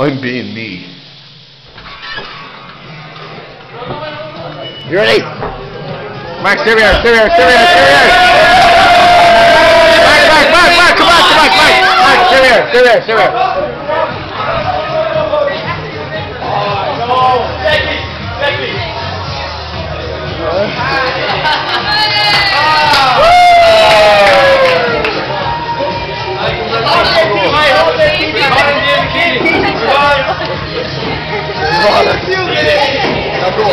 I'm being me. You ready? Max, here, stay here, stay here, stay here. Max, Max, Max, Max, come on, come on. Max, stay here, stay here, stay here. Voilà. D'accord.